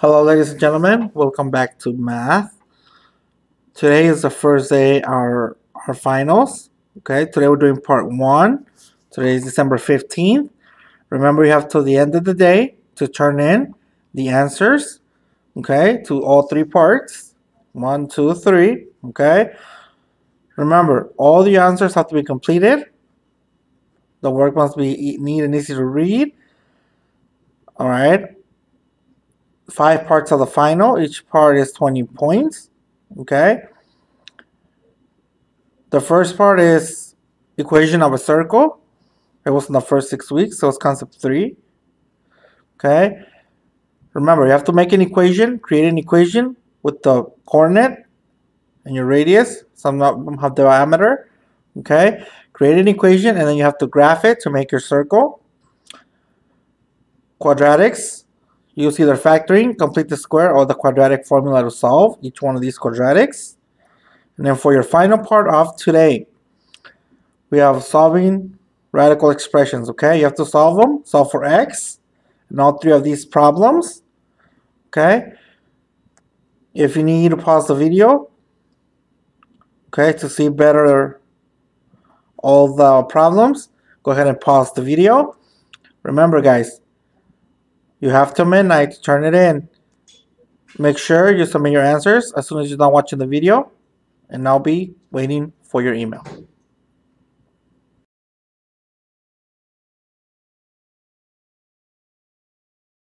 Hello, ladies and gentlemen. Welcome back to math. Today is the first day our our finals. Okay, today we're doing part one. Today is December fifteenth. Remember, you have till the end of the day to turn in the answers. Okay, to all three parts. One, two, three. Okay. Remember, all the answers have to be completed. The work must be neat and easy to read. All right five parts of the final. Each part is 20 points. Okay. The first part is equation of a circle. It was in the first six weeks, so it's concept three. Okay. Remember, you have to make an equation, create an equation with the coordinate and your radius. Some of them have diameter. Okay. Create an equation and then you have to graph it to make your circle. Quadratics Use either factoring, complete the square, or the quadratic formula to solve each one of these quadratics. And then for your final part of today, we have solving radical expressions, okay? You have to solve them, solve for x, and all three of these problems, okay? If you need to pause the video, okay, to see better all the problems, go ahead and pause the video. Remember guys, you have till midnight to turn it in. Make sure you submit your answers as soon as you're done watching the video, and I'll be waiting for your email.